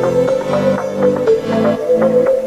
Thank you.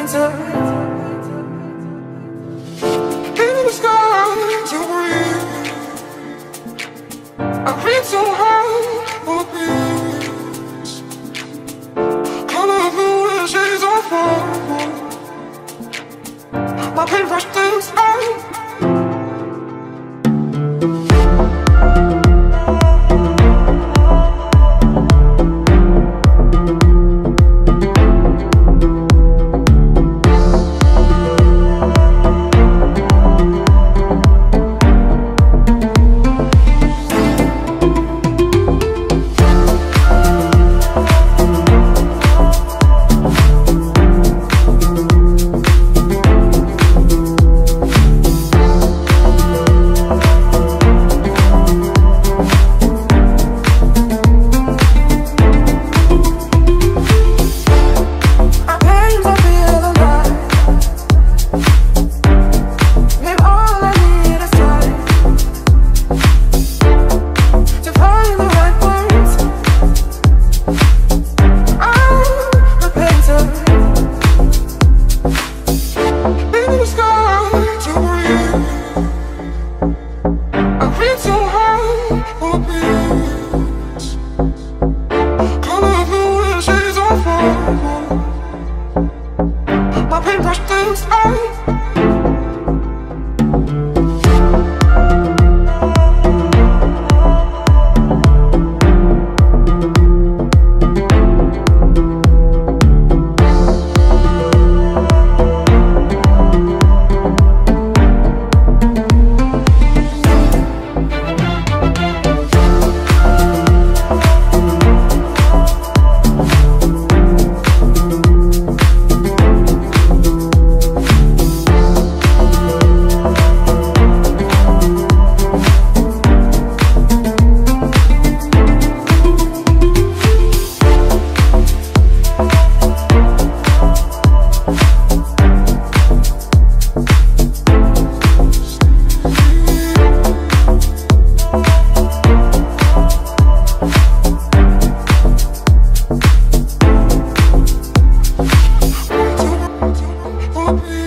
winter. In the sky to breathe I reach so high for peace. Colorful wishes are full My paintbrush thinks I'm me.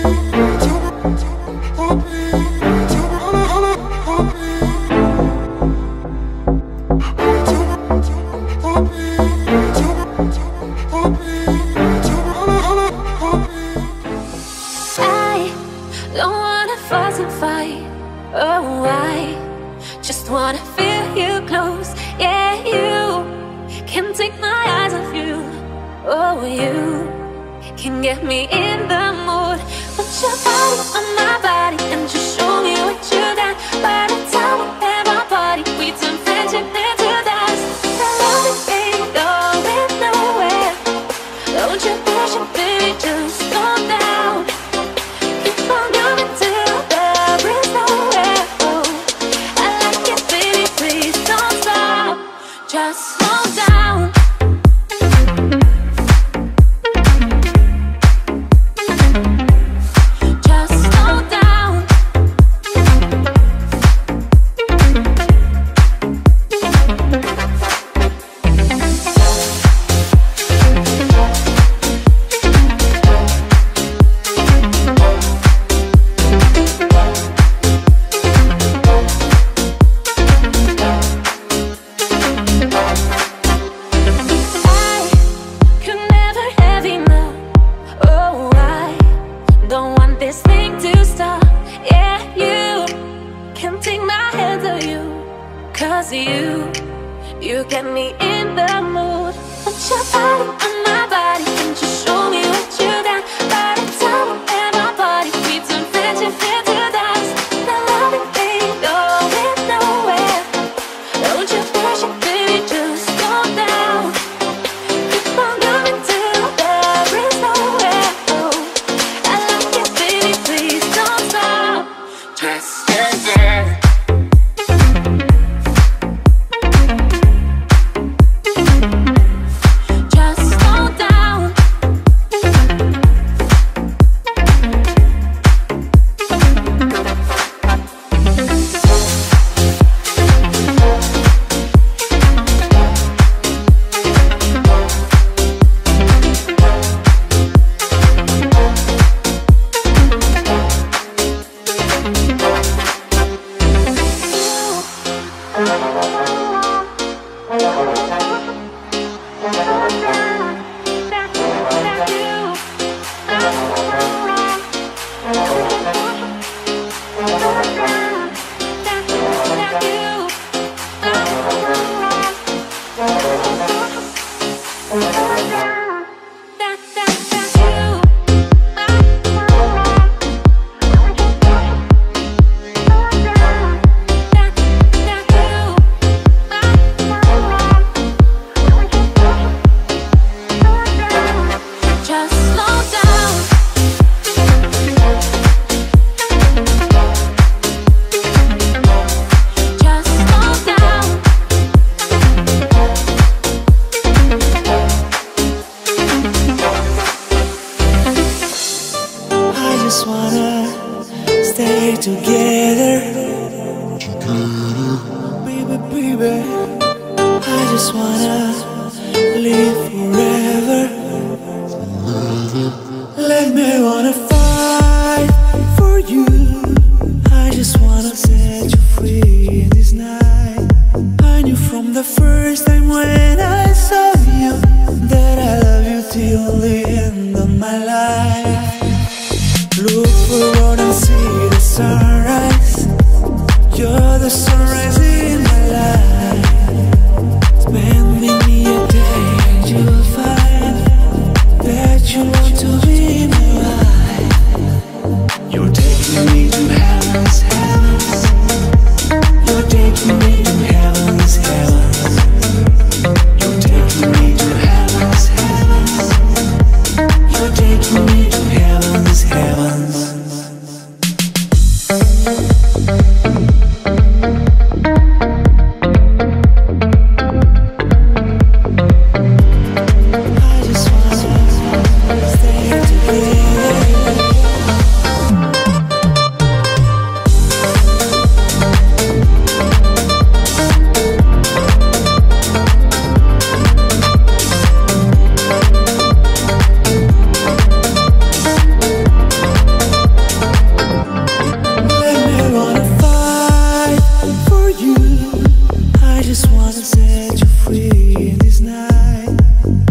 just wanna set you free in this night.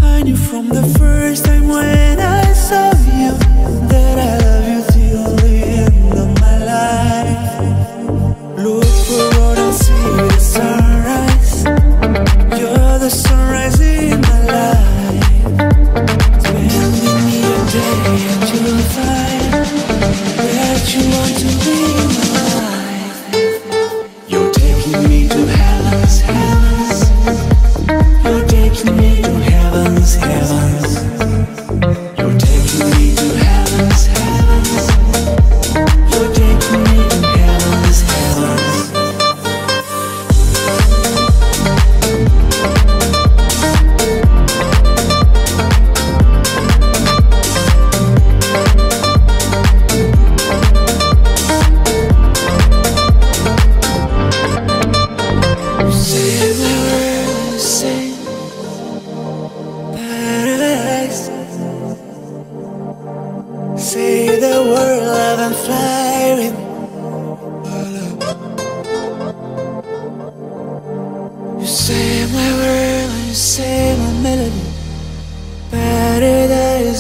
I knew from the first time when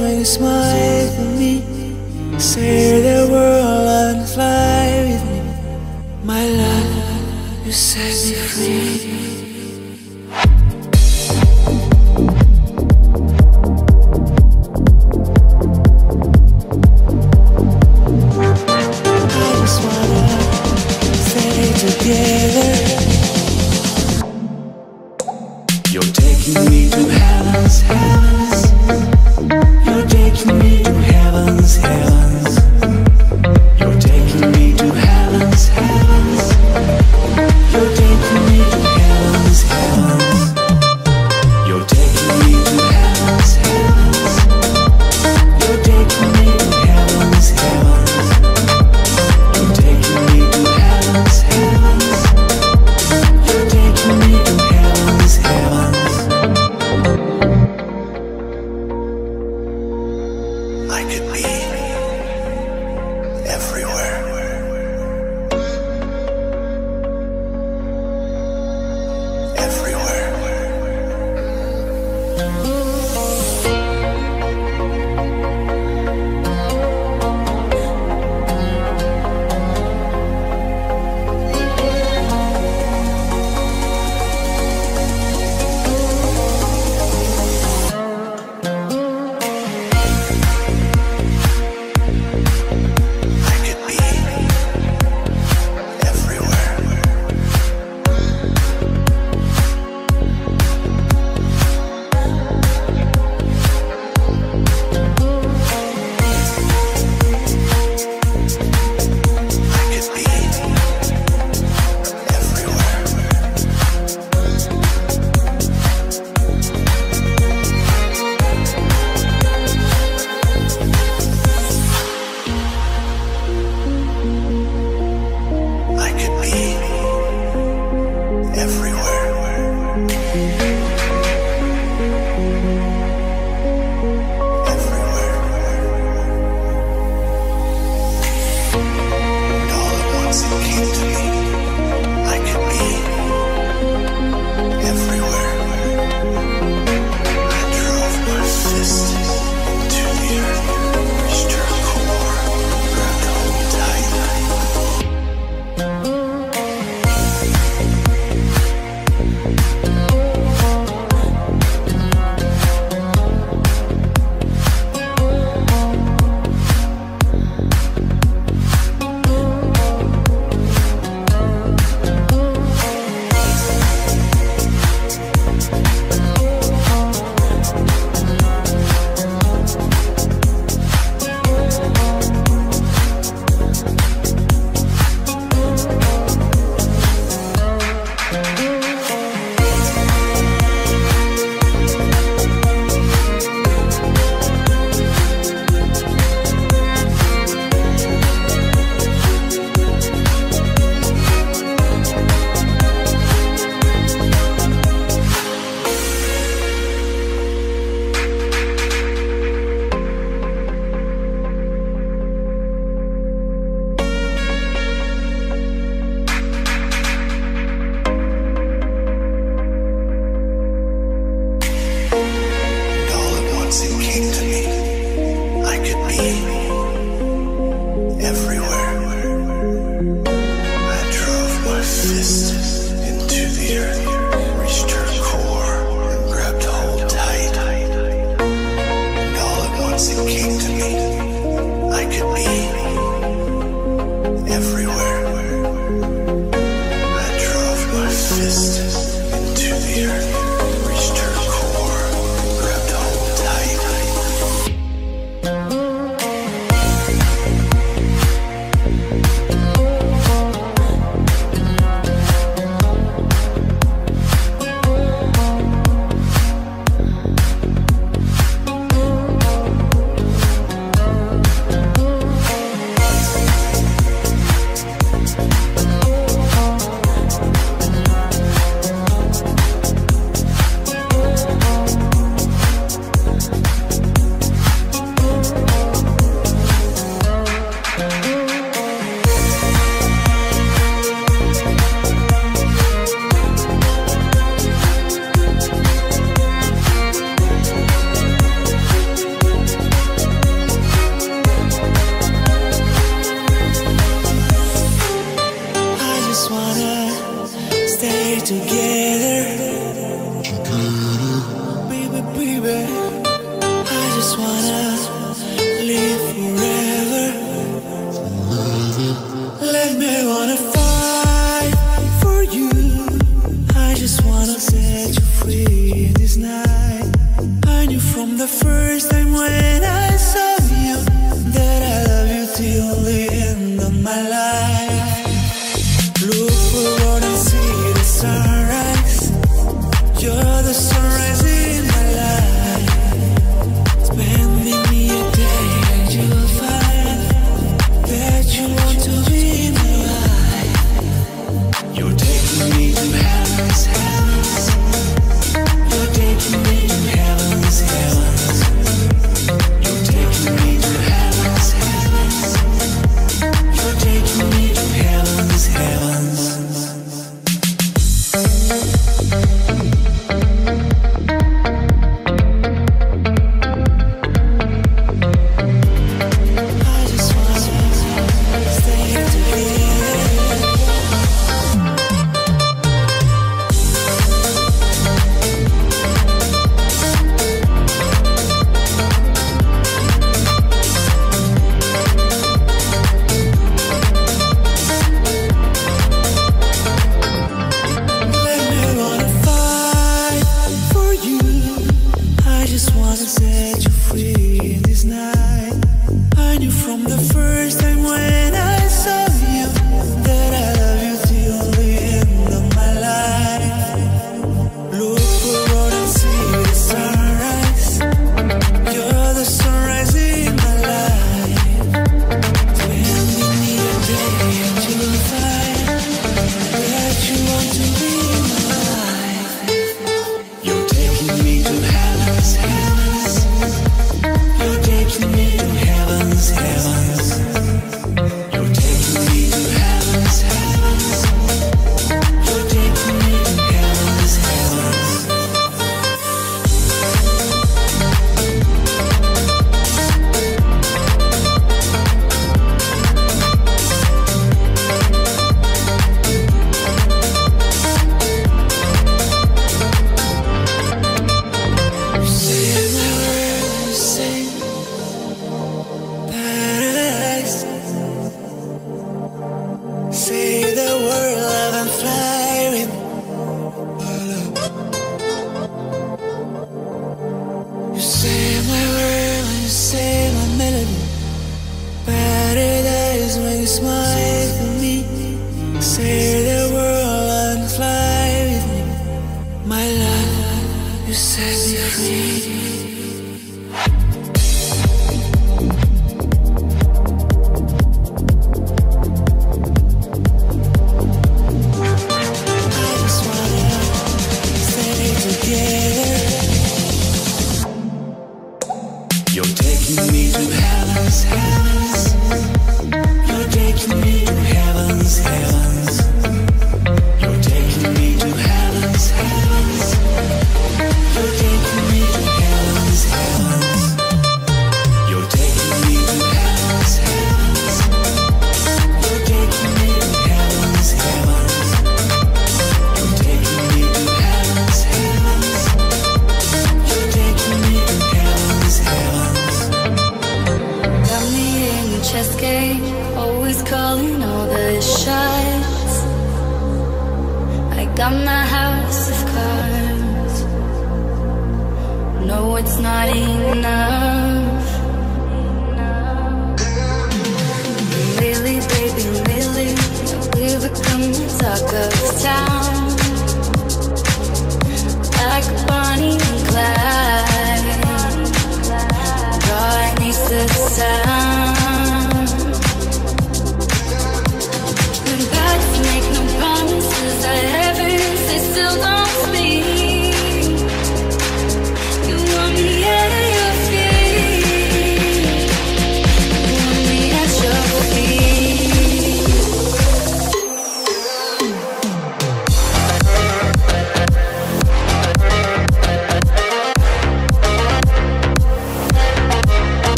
when you smile for me. Say the world and fly with me. My love, you set me free. You're